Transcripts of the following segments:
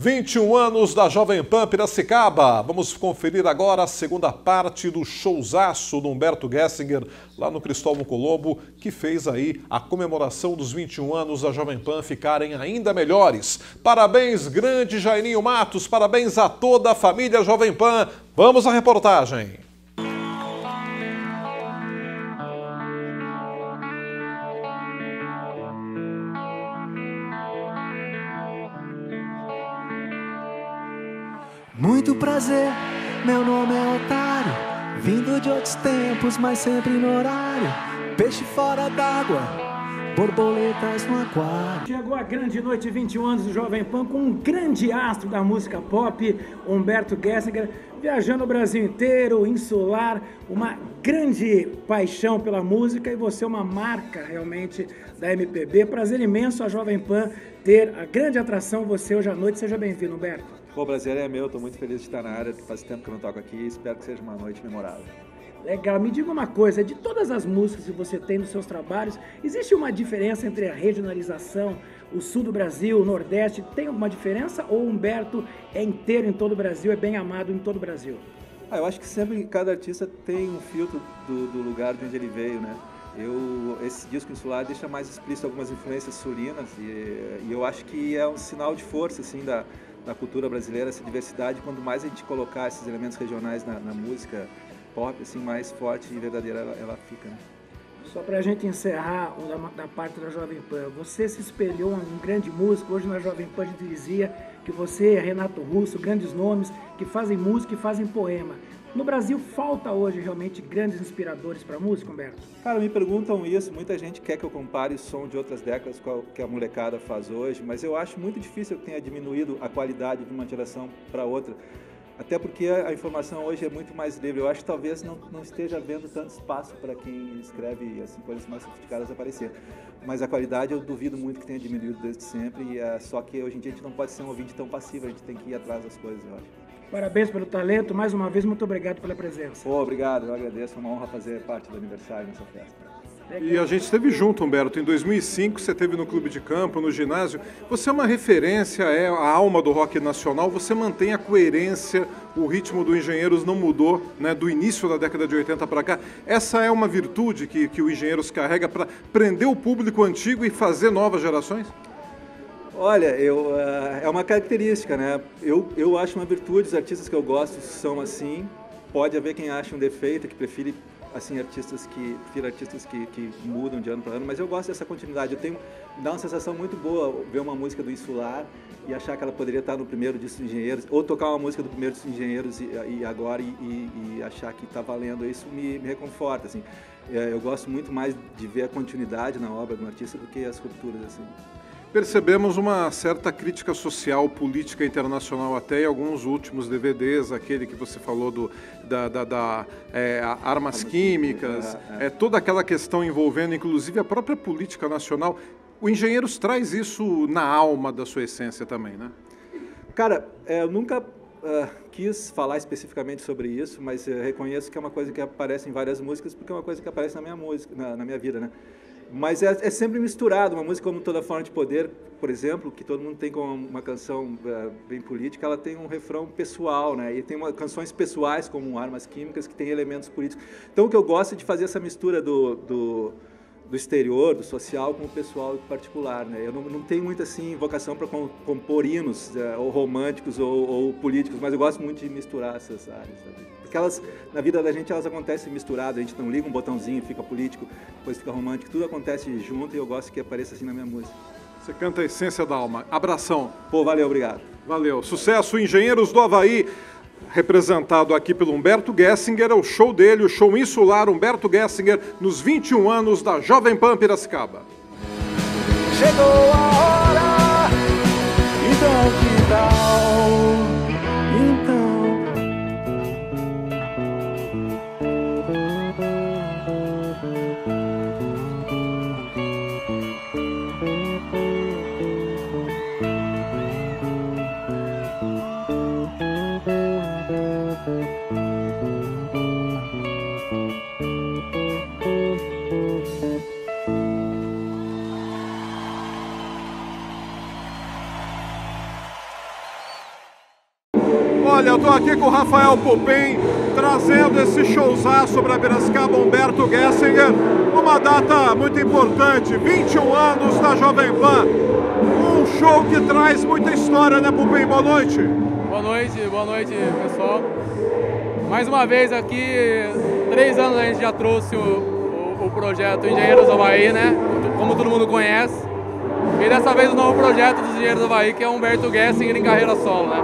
21 anos da Jovem Pan Piracicaba. Vamos conferir agora a segunda parte do showzaço do Humberto Gessinger, lá no Cristóvão Colombo, que fez aí a comemoração dos 21 anos da Jovem Pan ficarem ainda melhores. Parabéns, grande Jairinho Matos, parabéns a toda a família Jovem Pan. Vamos à reportagem. Muito prazer, meu nome é Otário. Vindo de outros tempos, mas sempre no horário. Peixe fora d'água, borboletas no aquário. Chegou a grande noite 21 anos do Jovem Pan com um grande astro da música pop, Humberto Gessinger, viajando o Brasil inteiro, insular, uma grande paixão pela música e você é uma marca realmente da MPB. Prazer imenso a Jovem Pan ter a grande atração você hoje à noite. Seja bem-vindo, Humberto. Pô, o prazer é meu, estou muito feliz de estar na área, faz tempo que eu não toco aqui espero que seja uma noite memorável. Legal, me diga uma coisa, de todas as músicas que você tem nos seus trabalhos, existe uma diferença entre a regionalização, o sul do Brasil, o nordeste, tem alguma diferença ou Humberto é inteiro em todo o Brasil, é bem amado em todo o Brasil? Ah, eu acho que sempre cada artista tem um filtro do, do lugar de onde ele veio, né? Eu, esse disco insular deixa mais explícito algumas influências sulinas e, e eu acho que é um sinal de força, assim, da, da cultura brasileira, essa diversidade, quanto mais a gente colocar esses elementos regionais na, na música pop, assim, mais forte e verdadeira ela, ela fica. Né? Só para a gente encerrar da, da, parte da Jovem Pan, você se espelhou em um grande músico, hoje na Jovem Pan a gente dizia que você, Renato Russo, grandes nomes que fazem música e fazem poema. No Brasil falta hoje realmente grandes inspiradores para música, Humberto? Cara, me perguntam isso. Muita gente quer que eu compare o som de outras décadas com o que a molecada faz hoje, mas eu acho muito difícil que tenha diminuído a qualidade de uma geração para outra. Até porque a informação hoje é muito mais livre. Eu acho que talvez não, não esteja havendo tanto espaço para quem escreve assim, coisas mais sofisticadas aparecer. Mas a qualidade eu duvido muito que tenha diminuído desde sempre. E é, só que hoje em dia a gente não pode ser um ouvinte tão passivo, a gente tem que ir atrás das coisas, eu acho. Parabéns pelo talento. Mais uma vez, muito obrigado pela presença. Pô, obrigado, eu agradeço. É uma honra fazer parte do aniversário nessa festa. E a gente esteve junto, Humberto. Em 2005, você esteve no clube de campo, no ginásio. Você é uma referência, é a alma do rock nacional. Você mantém a coerência, o ritmo do Engenheiros não mudou né, do início da década de 80 para cá. Essa é uma virtude que, que o Engenheiros carrega para prender o público antigo e fazer novas gerações? Olha, eu, uh, é uma característica, né? Eu, eu acho uma virtude, os artistas que eu gosto são assim. Pode haver quem ache um defeito, que prefere assim artistas que prefira artistas que, que mudam de ano para ano, mas eu gosto dessa continuidade. Eu tenho dá uma sensação muito boa ver uma música do Insular e achar que ela poderia estar no primeiro disco de Engenheiros, ou tocar uma música do primeiro disco de Engenheiros e, e agora e, e, achar que está valendo. Isso me, me reconforta, assim. É, eu gosto muito mais de ver a continuidade na obra do artista do que as rupturas, assim percebemos uma certa crítica social, política internacional até em alguns últimos DVDs, aquele que você falou do, da, da, da é, armas químicas, é, é. é, toda aquela questão envolvendo inclusive a própria política nacional. O Engenheiros traz isso na alma da sua essência também, né? Cara, é, eu nunca uh, quis falar especificamente sobre isso, mas reconheço que é uma coisa que aparece em várias músicas, porque é uma coisa que aparece na minha música, na, na minha vida, né? Mas é, é, sempre misturado. Uma música como Toda Forma de Poder, por exemplo, que todo mundo tem como uma canção é, bem política, ela tem um refrão pessoal, né? E tem uma, canções pessoais, como Armas Químicas, que tem elementos políticos. Então, o que eu gosto é de fazer essa mistura do, do, do exterior, do social, com o pessoal particular, né? Eu não, não tenho muita, assim, vocação para compor hinos, é, ou românticos, ou, ou, políticos, mas eu gosto muito de misturar essas áreas, sabe? Porque elas, na vida da gente, elas acontecem misturadas. A gente não liga um botãozinho, fica político, depois fica romântico. Tudo acontece junto e eu gosto que apareça assim na minha música. Você canta a essência da alma. Abração. Pô, valeu, obrigado. Valeu. Sucesso, Engenheiros do Havaí. Representado aqui pelo Humberto Gessinger, é o show dele, o show insular Humberto Gessinger, nos 21 anos da Jovem Pan Piracicaba. Chegou a hora, então estou aqui com o Rafael Pupim, trazendo esse showzaço para Piracicaba, Humberto Gessinger, uma data muito importante, 21 anos da Jovem Pan. Um show que traz muita história, né, Pupim? Boa noite. Boa noite, boa noite, pessoal. Mais uma vez aqui, três anos a gente já trouxe o, o, o projeto Engenheiros do Havaí, né? Como todo mundo conhece. E dessa vez o novo projeto dos Engenheiros do Havaí, que é Humberto Gessinger em carreira solo, né?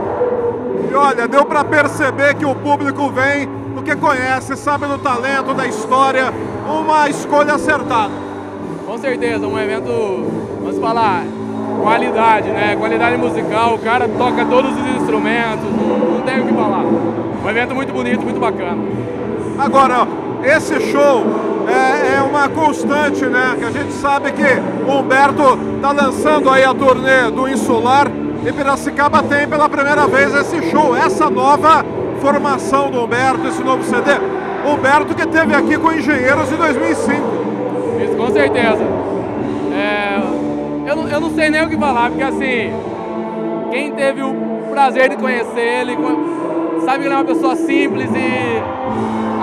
E olha, deu para perceber que o público vem porque conhece, sabe do talento, da história, uma escolha acertada. Com certeza, um evento, vamos falar, qualidade, né? Qualidade musical, o cara toca todos os instrumentos, não, não tem o que falar. Um evento muito bonito, muito bacana. Agora, esse show é, é, uma constante, né? Que a gente sabe que o Humberto está lançando aí a turnê do Insular e Piracicaba tem pela primeira vez esse show, essa nova formação do Humberto, esse novo CD. Humberto que teve aqui com Engenheiros em 2005. Isso, com certeza. É, eu, não, eu não sei nem o que falar, porque assim, quem teve o prazer de conhecer ele, sabe que ele é uma pessoa simples e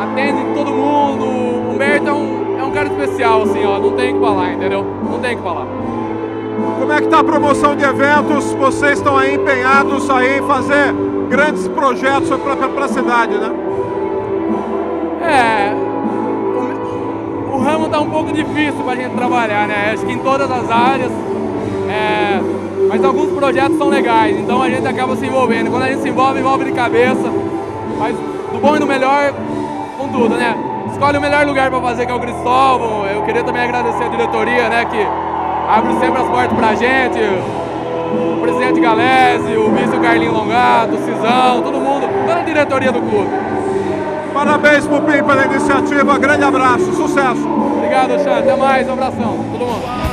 atende todo mundo. O Humberto é um, é um cara especial, assim, ó, não tem o que falar, entendeu? Não tem o que falar. Como é que está a promoção de eventos? Vocês estão aí empenhados aí em fazer grandes projetos para a cidade, né? É, o, o ramo está um pouco difícil para a gente trabalhar, né? Acho que em todas as áreas, é, mas alguns projetos são legais, então a gente acaba se envolvendo. Quando a gente se envolve, envolve de cabeça, mas do bom e do melhor, com tudo, né? Escolhe o melhor lugar para fazer, que é o Cristóvão. Eu queria também agradecer a diretoria, né? Que abre sempre as portas pra gente. O presidente Galese, o vice Carlinho Longato, o Cisão, todo mundo, toda a diretoria do clube. Parabéns, Pupim, pela iniciativa. Grande abraço, sucesso. Obrigado, Xan. Até mais. Um abração. Todo mundo.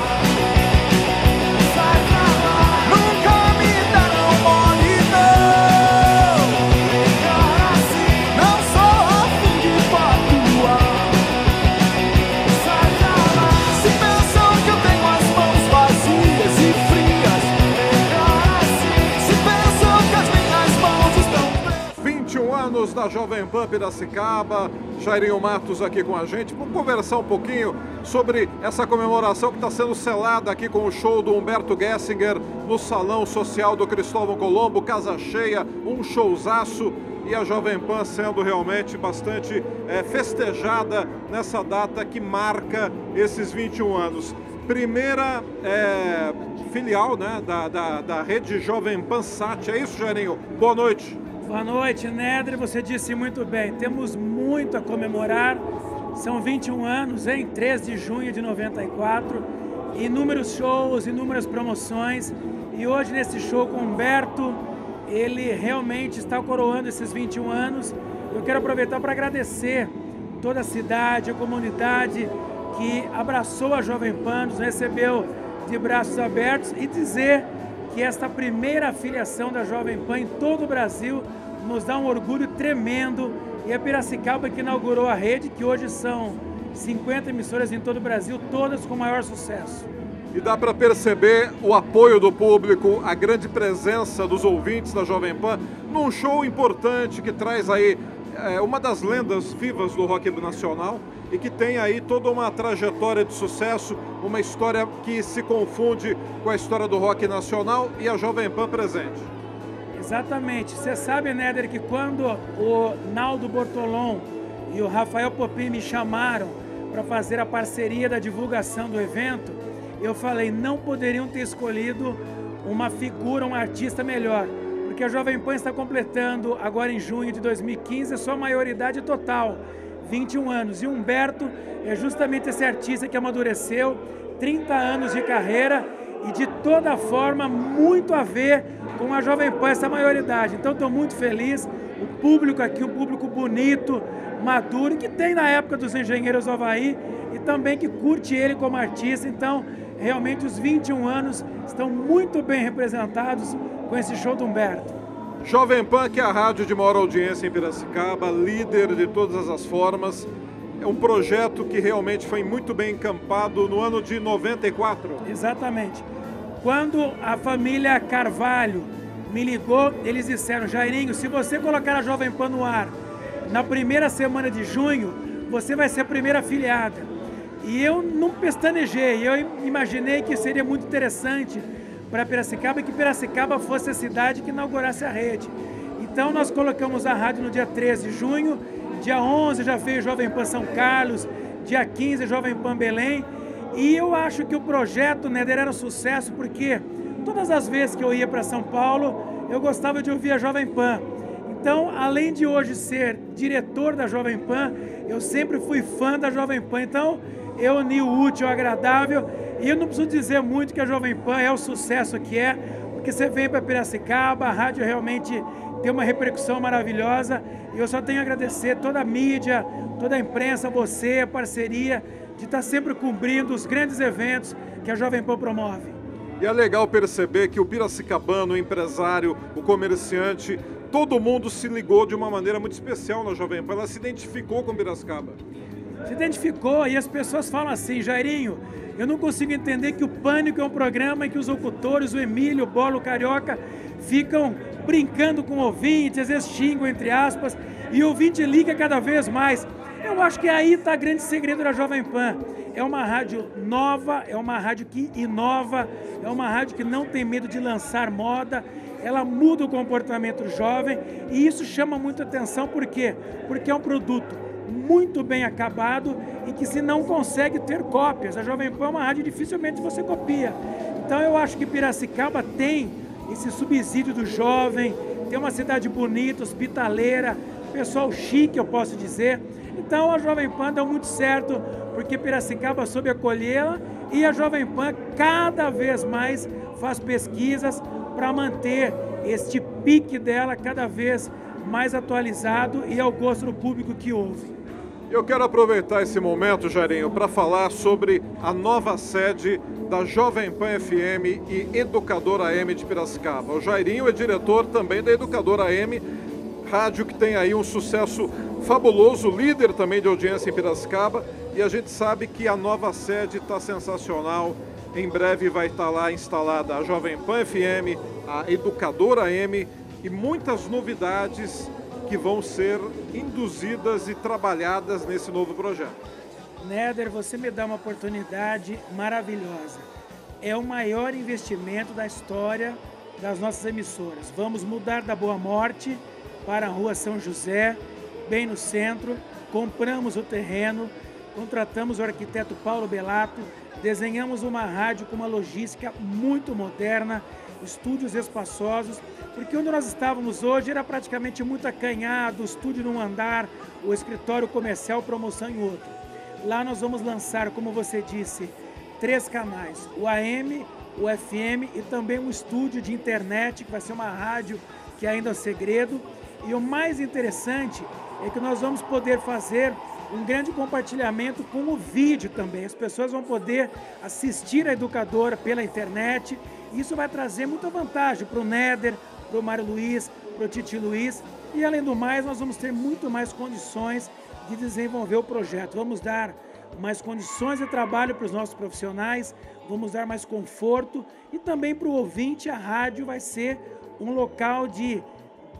Da Jovem Pan Piracicaba, Jairinho Matos aqui com a gente. Vamos conversar um pouquinho sobre essa comemoração que está sendo selada aqui com o show do Humberto Gessinger no Salão Social do Cristóvão Colombo, casa cheia, um showzaço e a Jovem Pan sendo realmente bastante é, festejada nessa data que marca esses 21 anos. Primeira é, filial né, da, da, da rede Jovem Pan Sat, é isso, Jairinho? Boa noite. Boa noite, Nedre. Você disse muito bem. Temos muito a comemorar. São 21 anos, em 3 de junho de 94. Inúmeros shows, inúmeras promoções. E hoje, nesse show com Humberto, ele realmente está coroando esses 21 anos. Eu quero aproveitar para agradecer toda a cidade, a comunidade que abraçou a Jovem Pan, nos recebeu de braços abertos e dizer que esta primeira afiliação da Jovem Pan em todo o Brasil nos dá um orgulho tremendo. E a Piracicaba que inaugurou a rede, que hoje são 50 emissoras em todo o Brasil, todas com maior sucesso. E dá para perceber o apoio do público, a grande presença dos ouvintes da Jovem Pan, num show importante que traz aí é, uma das lendas vivas do rock nacional e que tem aí toda uma trajetória de sucesso, uma história que se confunde com a história do rock nacional e a Jovem Pan presente. Exatamente. Você sabe, Néder, que quando o Naldo Bortolom e o Rafael Popim me chamaram para fazer a parceria da divulgação do evento, eu falei, não poderiam ter escolhido uma figura, um artista melhor, porque a Jovem Pan está completando agora em junho de 2015 a sua maioridade total. 21 anos. E Humberto é justamente esse artista que amadureceu, 30 anos de carreira e de toda forma muito a ver com a Jovem Pan, essa maioridade. Então estou muito feliz, o público aqui, um público bonito, maduro, que tem na época dos Engenheiros do Havaí e também que curte ele como artista. Então, realmente os 21 anos estão muito bem representados com esse show do Humberto. Jovem Pan, que é a rádio de maior audiência em Piracicaba, líder de todas as formas. É um projeto que realmente foi muito bem encampado no ano de 94. Exatamente. Quando a família Carvalho me ligou, eles disseram, Jairinho, se você colocar a Jovem Pan no ar na primeira semana de junho, você vai ser a primeira afiliada. E eu não pestanejei, eu imaginei que seria muito interessante para Piracicaba que Piracicaba fosse a cidade que inaugurasse a rede. Então nós colocamos a rádio no dia 13 de junho, dia 11 já veio Jovem Pan São Carlos, dia 15 Jovem Pan Belém, e eu acho que o projeto né, era um sucesso porque todas as vezes que eu ia para São Paulo, eu gostava de ouvir a Jovem Pan. Então, além de hoje ser diretor da Jovem Pan, eu sempre fui fã da Jovem Pan. Então, eu uni o útil ao agradável e eu não preciso dizer muito que a Jovem Pan é o sucesso que é, porque você vem para Piracicaba, a rádio realmente tem uma repercussão maravilhosa e eu só tenho a agradecer toda a mídia, toda a imprensa, você, a parceria, de estar sempre cobrindo os grandes eventos que a Jovem Pan promove. E é legal perceber que o piracicabano, o empresário, o comerciante, todo mundo se ligou de uma maneira muito especial na Jovem Pan, ela se identificou com Piracicaba. Se identificou e as pessoas falam assim, Jairinho, eu não consigo entender que o Pânico é um programa em que os locutores, o Emílio, o Bolo, o Carioca, ficam brincando com o ouvinte, às vezes xingam, entre aspas, e o ouvinte liga cada vez mais. Eu acho que aí está o grande segredo da Jovem Pan. É uma rádio nova, é uma rádio que inova, é uma rádio que não tem medo de lançar moda, ela muda o comportamento jovem e isso chama muita atenção, por quê? Porque é um produto muito bem acabado e que se não consegue ter cópias. A Jovem Pan é uma rádio dificilmente você copia. Então eu acho que Piracicaba tem esse subsídio do jovem, tem uma cidade bonita, hospitaleira, pessoal chique, eu posso dizer. Então a Jovem Pan deu muito certo, porque Piracicaba soube acolhê-la e a Jovem Pan cada vez mais faz pesquisas para manter este pique dela cada vez mais atualizado e ao gosto do público que ouve. Eu quero aproveitar esse momento, Jairinho, para falar sobre a nova sede da Jovem Pan FM e Educadora AM de Piracicaba. O Jairinho é diretor também da Educadora AM, rádio que tem aí um sucesso fabuloso, líder também de audiência em Piracicaba, e a gente sabe que a nova sede está sensacional. Em breve vai estar lá instalada a Jovem Pan FM, a Educadora AM e muitas novidades que vão ser induzidas e trabalhadas nesse novo projeto. Néder, você me dá uma oportunidade maravilhosa. É o maior investimento da história das nossas emissoras. Vamos mudar da Boa Morte para a Rua São José, bem no centro. Compramos o terreno, contratamos o arquiteto Paulo Belato, desenhamos uma rádio com uma logística muito moderna, estúdios espaçosos porque onde nós estávamos hoje era praticamente muito acanhado, o estúdio num andar, o escritório comercial, promoção em outro. Lá nós vamos lançar, como você disse, três canais, o AM, o FM e também um estúdio de internet, que vai ser uma rádio que ainda é segredo. E o mais interessante é que nós vamos poder fazer um grande compartilhamento com o vídeo também. As pessoas vão poder assistir a educadora pela internet. Isso vai trazer muita vantagem para o Néder, para o Mário Luiz, para o Titi Luiz. E além do mais, nós vamos ter muito mais condições de desenvolver o projeto. Vamos dar mais condições de trabalho para os nossos profissionais, vamos dar mais conforto e também para o ouvinte, a rádio vai ser um local de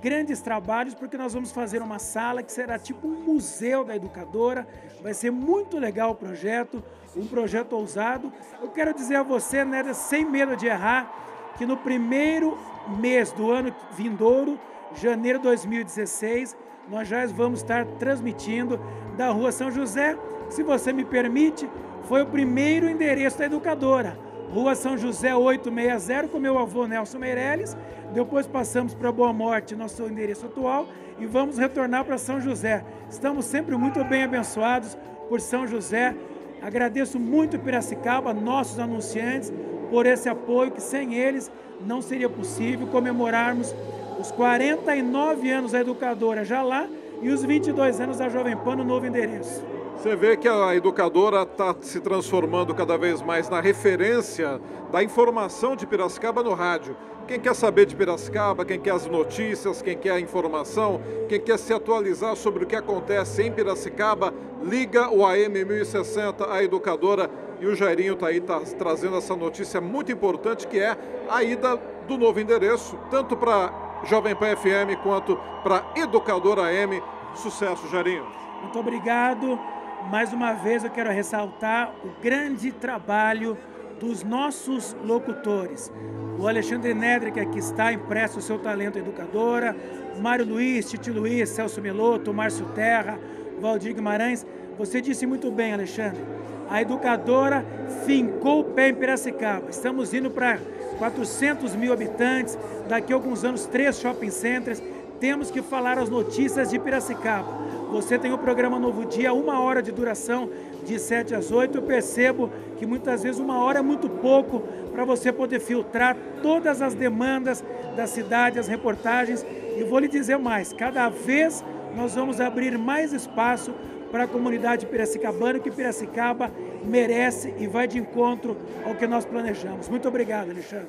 grandes trabalhos, porque nós vamos fazer uma sala que será tipo um museu da educadora. Vai ser muito legal o projeto, um projeto ousado. Eu quero dizer a você, né, sem medo de errar, que no primeiro mês do ano vindouro, janeiro de 2016, nós já vamos estar transmitindo da Rua São José. Se você me permite, foi o primeiro endereço da educadora. Rua São José 860, com meu avô Nelson Meirelles. Depois passamos para Boa Morte, nosso endereço atual, e vamos retornar para São José. Estamos sempre muito bem abençoados por São José. Agradeço muito Piracicaba, nossos anunciantes, por esse apoio que sem eles não seria possível comemorarmos os 49 anos da educadora já lá e os 22 anos da Jovem Pan no novo endereço. Você vê que a educadora está se transformando cada vez mais na referência da informação de Piracicaba no rádio. Quem quer saber de Piracicaba, quem quer as notícias, quem quer a informação, quem quer se atualizar sobre o que acontece em Piracicaba, liga o AM 1060, a educadora. E o Jairinho está aí tá trazendo essa notícia muito importante que é a ida do novo endereço, tanto para Jovem Pan FM quanto para Educadora AM. Sucesso, Jarinho. Muito obrigado. Mais uma vez eu quero ressaltar o grande trabalho dos nossos locutores. O Alexandre Nedre, que aqui está, empresta o seu talento educadora. Mário Luiz, Titi Luiz, Celso Meloto, Márcio Terra, Valdir Guimarães. Você disse muito bem, Alexandre. A educadora fincou o pé em Piracicaba. Estamos indo para 400 mil habitantes, daqui a alguns anos, três shopping centers. Temos que falar as notícias de Piracicaba. Você tem o programa Novo Dia, uma hora de duração, de 7 às 8. Eu percebo que muitas vezes uma hora é muito pouco para você poder filtrar todas as demandas da cidade, as reportagens. E vou lhe dizer mais: cada vez nós vamos abrir mais espaço para a comunidade piracicabana, que Piracicaba merece e vai de encontro ao que nós planejamos. Muito obrigado, Alexandre.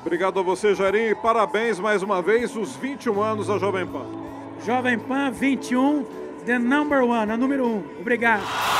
Obrigado a você, Jairinho, e parabéns mais uma vez, os 21 anos da Jovem Pan. Jovem Pan 21, the number one, a número um. Obrigado.